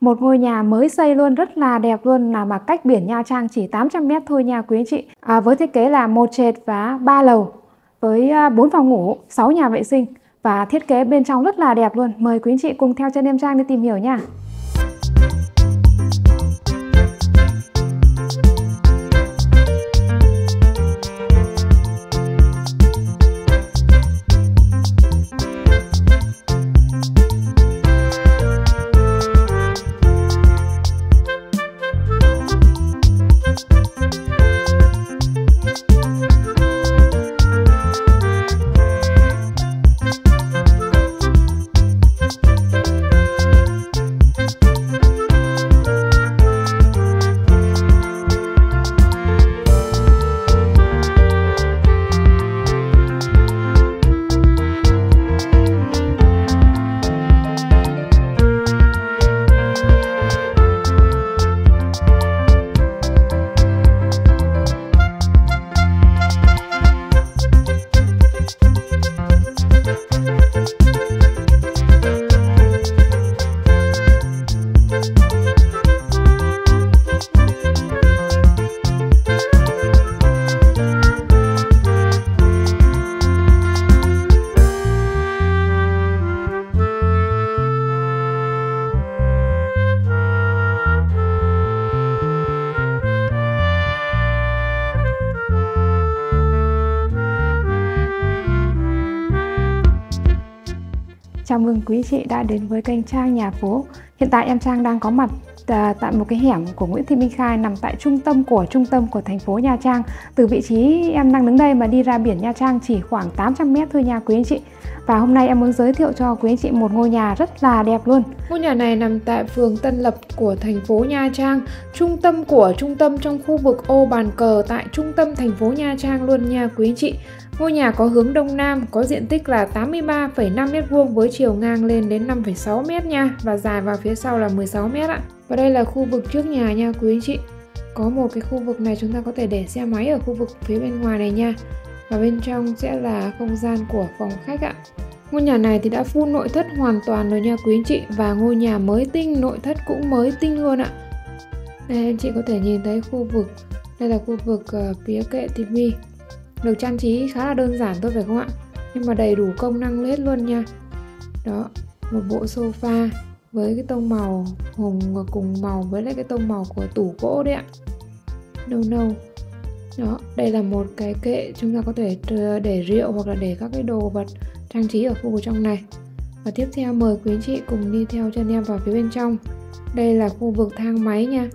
Một ngôi nhà mới xây luôn rất là đẹp luôn là mà cách biển Nha Trang chỉ 800 mét thôi nha quý anh chị. À, với thiết kế là một trệt và ba lầu với à, 4 phòng ngủ, 6 nhà vệ sinh và thiết kế bên trong rất là đẹp luôn. Mời quý anh chị cùng theo chân em Trang đi tìm hiểu nha. Chào mừng quý chị đã đến với kênh Trang Nhà Phố. Hiện tại em Trang đang có mặt à, tại một cái hẻm của Nguyễn Thị Minh Khai nằm tại trung tâm của trung tâm của thành phố Nha Trang. Từ vị trí em đang đứng đây mà đi ra biển Nha Trang chỉ khoảng 800 mét thôi nha quý anh chị. Và hôm nay em muốn giới thiệu cho quý anh chị một ngôi nhà rất là đẹp luôn. Ngôi nhà này nằm tại phường Tân Lập của thành phố Nha Trang Trung tâm của trung tâm trong khu vực ô bàn cờ tại trung tâm thành phố Nha Trang luôn nha quý anh chị. Ngôi nhà có hướng đông nam, có diện tích là 83,5 m2 với chiều ngang lên đến 5,6 m nha và dài vào phía sau là 16 mét ạ. Và đây là khu vực trước nhà nha quý anh chị. Có một cái khu vực này chúng ta có thể để xe máy ở khu vực phía bên ngoài này nha. Và bên trong sẽ là không gian của phòng khách ạ. Ngôi nhà này thì đã full nội thất hoàn toàn rồi nha quý anh chị và ngôi nhà mới tinh, nội thất cũng mới tinh luôn ạ. Đây anh chị có thể nhìn thấy khu vực, đây là khu vực uh, phía kệ tivi được trang trí khá là đơn giản thôi phải không ạ nhưng mà đầy đủ công năng hết luôn nha đó một bộ sofa với cái tông màu hồng cùng màu với lại cái tông màu của tủ gỗ đấy ạ. Nâu nâu đó đây là một cái kệ chúng ta có thể để rượu hoặc là để các cái đồ vật trang trí ở khu vực trong này. Và tiếp theo mời quý anh chị cùng đi theo chân em vào phía bên trong. Đây là khu vực thang máy nha.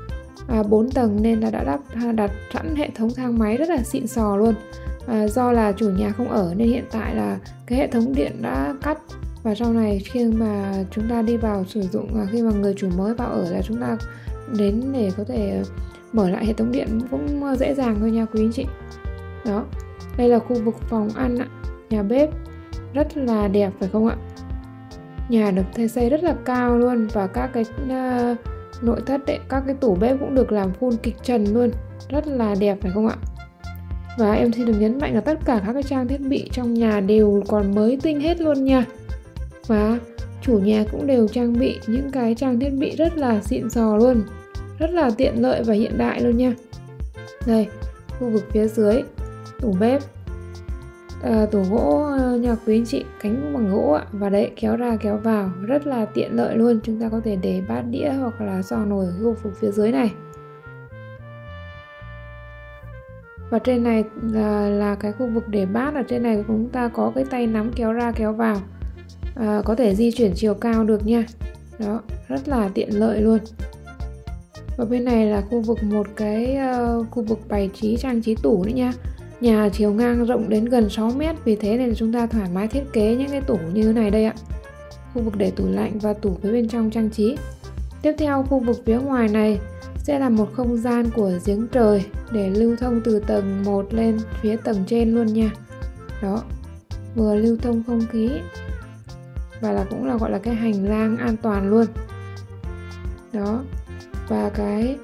À, 4 tầng nên là đã đắp à, đặt sẵn hệ thống thang máy rất là xịn sò luôn. À, do là chủ nhà không ở nên hiện tại là cái hệ thống điện đã cắt và sau này khi mà chúng ta đi vào sử dụng à, khi mà người chủ mới vào ở là chúng ta đến để có thể mở lại hệ thống điện cũng à, dễ dàng thôi nha quý anh chị. Đó đây là khu vực phòng ăn ạ nhà bếp rất là đẹp phải không ạ? Nhà được thay xây rất là cao luôn và các cái uh, nội thất đấy các cái tủ bếp cũng được làm full kịch trần luôn rất là đẹp phải không ạ? Và em xin được nhấn mạnh là tất cả các cái trang thiết bị trong nhà đều còn mới tinh hết luôn nha và chủ nhà cũng đều trang bị những cái trang thiết bị rất là xịn sò luôn. Rất là tiện lợi và hiện đại luôn nha. Đây khu vực phía dưới tủ bếp à, tủ gỗ à, nhà quý anh chị cánh cũng bằng gỗ ạ. Và đấy kéo ra kéo vào rất là tiện lợi luôn. Chúng ta có thể để bát đĩa hoặc là xò nồi ở khu vực phía dưới này. Và trên này là, là cái khu vực để bát. Ở trên này chúng ta có cái tay nắm kéo ra kéo vào à, có thể di chuyển chiều cao được nha. Đó rất là tiện lợi luôn. Và bên này là khu vực một cái uh, khu vực bày trí trang trí tủ nữa nha. Nhà chiều ngang rộng đến gần 6 mét vì thế nên chúng ta thoải mái thiết kế những cái tủ như thế này đây ạ. Khu vực để tủ lạnh và tủ phía bên trong trang trí. Tiếp theo khu vực phía ngoài này sẽ là một không gian của giếng trời để lưu thông từ tầng 1 lên phía tầng trên luôn nha. Đó vừa lưu thông không khí và là cũng là gọi là cái hành lang an toàn luôn. Đó. Và cái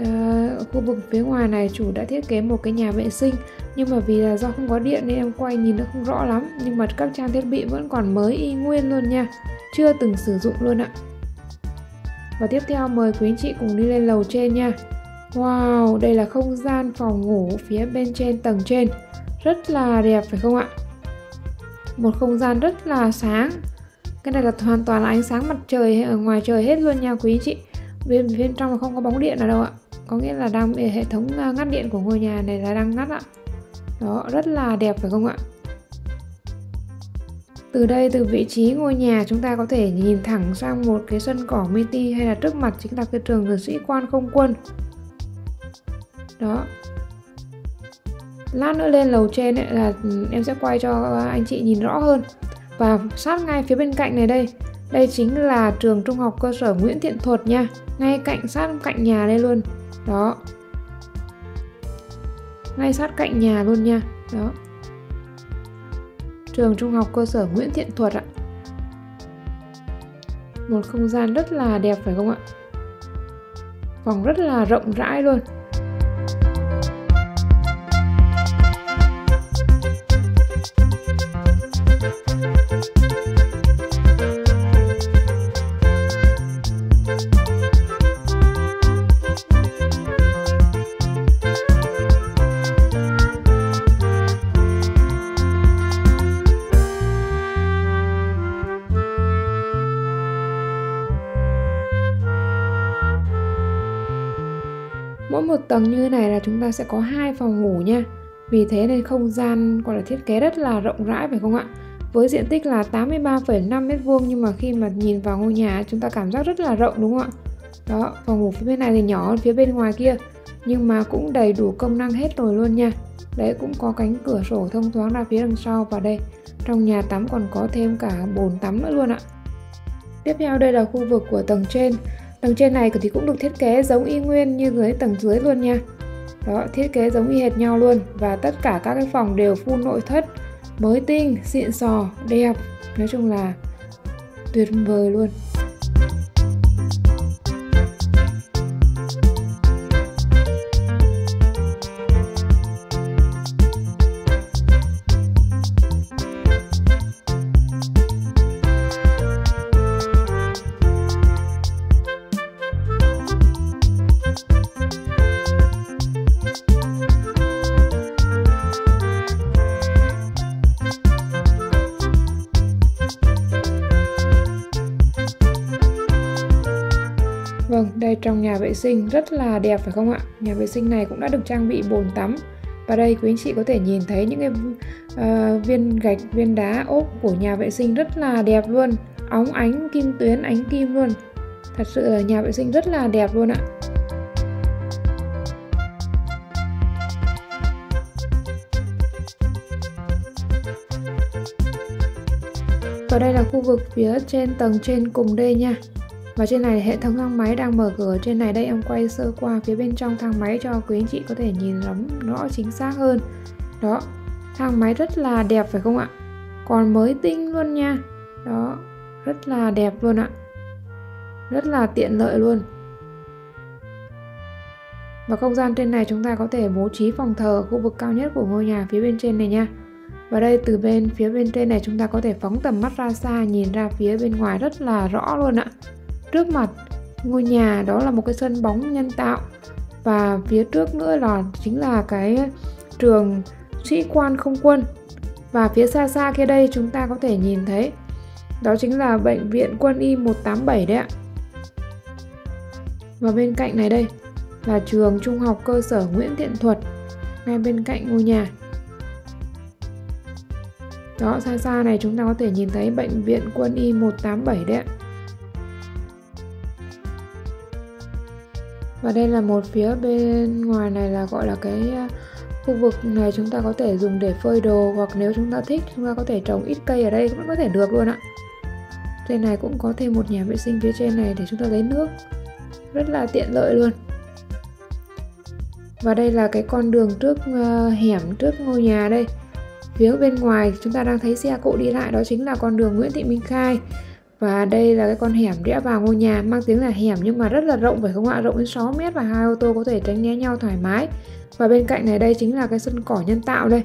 uh, khu vực phía ngoài này chủ đã thiết kế một cái nhà vệ sinh. Nhưng mà vì là do không có điện nên em quay nhìn nó không rõ lắm. Nhưng mà các trang thiết bị vẫn còn mới y nguyên luôn nha. Chưa từng sử dụng luôn ạ. Và tiếp theo mời quý anh chị cùng đi lên lầu trên nha. Wow, đây là không gian phòng ngủ phía bên trên tầng trên. Rất là đẹp phải không ạ? Một không gian rất là sáng. Cái này là hoàn toàn là ánh sáng mặt trời ở ngoài trời hết luôn nha quý chị Bên bên trong là không có bóng điện ở đâu ạ Có nghĩa là đang hệ thống ờ, ngắt điện của ngôi nhà này là đang ngắt ạ Đó, rất là đẹp phải không ạ? Từ đây từ vị trí ngôi nhà chúng ta có thể nhìn thẳng sang một cái sân cỏ miti hay là trước mặt chính là cái trường sĩ quan không quân. Đó. Lát nữa lên lầu trên ấy là ừ, em sẽ quay cho anh chị nhìn rõ hơn. Và sát ngay phía bên cạnh này đây, đây chính là trường trung học cơ sở Nguyễn Thiện Thuật nha, ngay cạnh sát cạnh nhà đây luôn. Đó. Ngay sát cạnh nhà luôn nha. Đó trường trung học cơ sở Nguyễn Thiện Thuật ạ. Một không gian rất là đẹp phải không ạ? Phòng rất là rộng rãi luôn. Một tầng như thế này là chúng ta sẽ có hai phòng ngủ nha. Vì thế nên không gian gọi là thiết kế rất là rộng rãi phải không ạ? Với diện tích là 83,5 mét vuông nhưng mà khi mà nhìn vào ngôi nhà chúng ta cảm giác rất là rộng đúng không ạ? Đó phòng ngủ phía bên này thì nhỏ hơn phía bên ngoài kia nhưng mà cũng đầy đủ công năng hết rồi luôn nha. Đấy cũng có cánh cửa sổ thông thoáng ra phía đằng sau và đây trong nhà tắm còn có thêm cả bồn tắm nữa luôn ạ. Tiếp theo đây là khu vực của tầng trên. Tầng trên này thì cũng được thiết kế giống y nguyên như dưới tầng dưới luôn nha. Đó, thiết kế giống y hệt nhau luôn và tất cả các cái phòng đều full nội thất mới tinh, xịn sò, đẹp. Nói chung là tuyệt vời luôn. Trong nhà vệ sinh rất là đẹp phải không ạ? Nhà vệ sinh này cũng đã được trang bị bồn tắm. Và đây quý anh chị có thể nhìn thấy những cái uh, viên gạch, viên đá ốp của nhà vệ sinh rất là đẹp luôn. Óng ánh kim tuyến, ánh kim luôn. Thật sự là nhà vệ sinh rất là đẹp luôn ạ. Và đây là khu vực phía trên tầng trên cùng đây nha và trên này, hệ thống thang máy đang mở cửa. Trên này đây em quay sơ qua phía bên trong thang máy cho quý anh chị có thể nhìn lắm rõ chính xác hơn. Đó, thang máy rất là đẹp, phải không ạ? Còn mới tinh luôn nha. Đó, rất là đẹp luôn ạ. Rất là tiện lợi luôn. Và không gian trên này chúng ta có thể bố trí phòng thờ, khu vực cao nhất của ngôi nhà phía bên trên này nha. Và đây, từ bên, phía bên trên này chúng ta có thể phóng tầm mắt ra xa, nhìn ra phía bên ngoài rất là rõ luôn ạ trước mặt, ngôi nhà đó là một cái sân bóng nhân tạo. Và phía trước nữa là chính là cái trường sĩ quan không quân. Và phía xa xa kia đây chúng ta có thể nhìn thấy, đó chính là bệnh viện quân y 187 đấy ạ. Và bên cạnh này đây là trường trung học cơ sở Nguyễn Thiện Thuật, ngay bên cạnh ngôi nhà. Đó, xa xa này chúng ta có thể nhìn thấy bệnh viện quân y 187 đấy ạ. Và đây là một phía bên ngoài này là gọi là cái à, khu vực này chúng ta có thể dùng để phơi đồ hoặc nếu chúng ta thích chúng ta có thể trồng ít cây ở đây cũng có thể được luôn ạ. Trên này cũng có thêm một nhà vệ sinh phía trên này để chúng ta lấy nước. Rất là tiện lợi luôn. Và đây là cái con đường trước uh, hẻm trước ngôi nhà đây. Phía bên ngoài chúng ta đang thấy xe cộ đi lại đó chính là con đường Nguyễn Thị Minh Khai và đây là cái con hẻm rẽ vào ngôi nhà, mang tiếng là hẻm nhưng mà rất là rộng phải không ạ? Rộng đến 6 mét và hai ô tô có thể tránh né nhau thoải mái. Và bên cạnh này, đây chính là cái sân cỏ nhân tạo đây.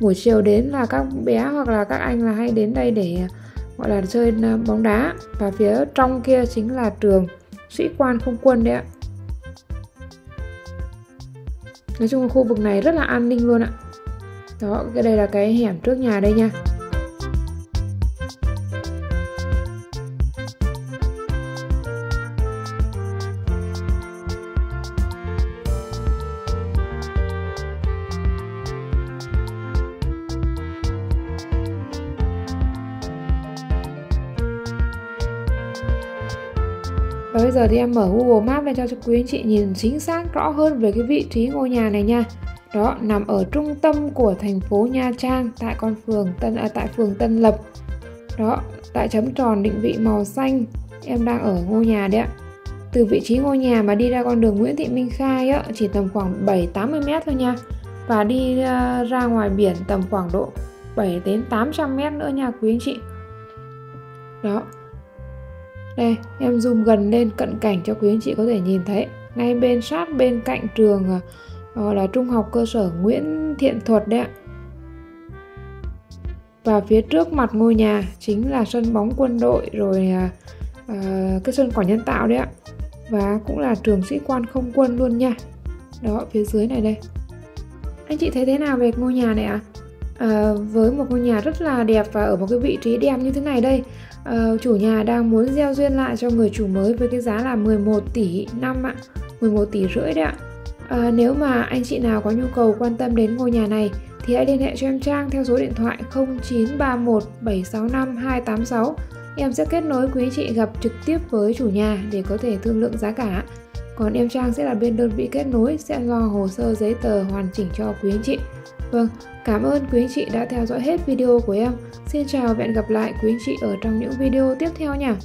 Buổi chiều đến là các bé hoặc là các anh là hay đến đây để, gọi là, chơi ờ, bóng đá và phía trong kia chính là trường sĩ quan không quân đấy ạ nói chung là khu vực này rất là an ninh luôn ạ đó, cái đây là cái hẻm trước nhà đây nha giờ thì em mở Google Maps lên cho quý anh chị nhìn chính xác rõ hơn về cái vị trí ngôi nhà này nha. Đó, nằm ở trung tâm của thành phố Nha Trang tại con phường Tân à, tại phường Tân Lập. Đó, tại chấm tròn định vị màu xanh em đang ở ngôi nhà đấy ạ. Từ vị trí ngôi nhà mà đi ra con đường Nguyễn Thị Minh Khai á, chỉ tầm khoảng 7-80 mét thôi nha. Và đi à, ra ngoài biển tầm khoảng độ 7 đến 800 mét nữa nha quý anh chị. Đó, đây, em zoom gần lên cận cảnh cho quý anh chị có thể nhìn thấy. Ngay bên sát bên cạnh trường gọi là Trung học cơ sở Nguyễn Thiện Thuật đấy ạ. Và phía trước mặt ngôi nhà chính là sân bóng quân đội rồi à, ờ, cái sân cỏ nhân tạo đấy ạ. Và cũng là trường sĩ quan không quân luôn nha. Đó, phía dưới này đây. Anh chị thấy thế nào về ngôi nhà này ạ? À? à, với một ngôi nhà rất là đẹp và ở một cái vị trí đẹp như thế này đây uh, chủ nhà đang muốn gieo duyên lại cho người chủ mới với cái giá là 11 tỷ năm ạ. 11 tỷ rưỡi đấy ạ. À, nếu mà anh chị nào có nhu cầu quan tâm đến ngôi nhà này thì hãy liên hệ cho em Trang theo số điện thoại 0931 765 286 em sẽ kết nối quý chị gặp trực tiếp với chủ nhà để có thể thương lượng giá cả. Còn em Trang sẽ là bên đơn vị kết nối sẽ lo hồ sơ giấy tờ hoàn chỉnh cho quý anh chị. Vâng, cảm ơn quý anh chị đã theo dõi hết video của em. Xin chào và hẹn gặp lại quý anh chị ở trong những video tiếp theo nha.